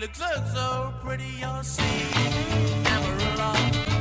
Looks so, so pretty, you'll see. Amarillo,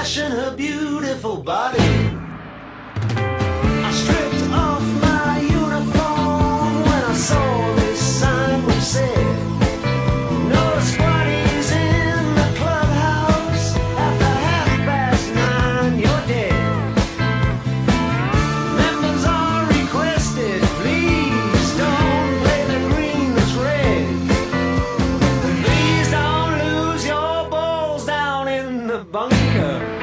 and her beautiful body. Veronica.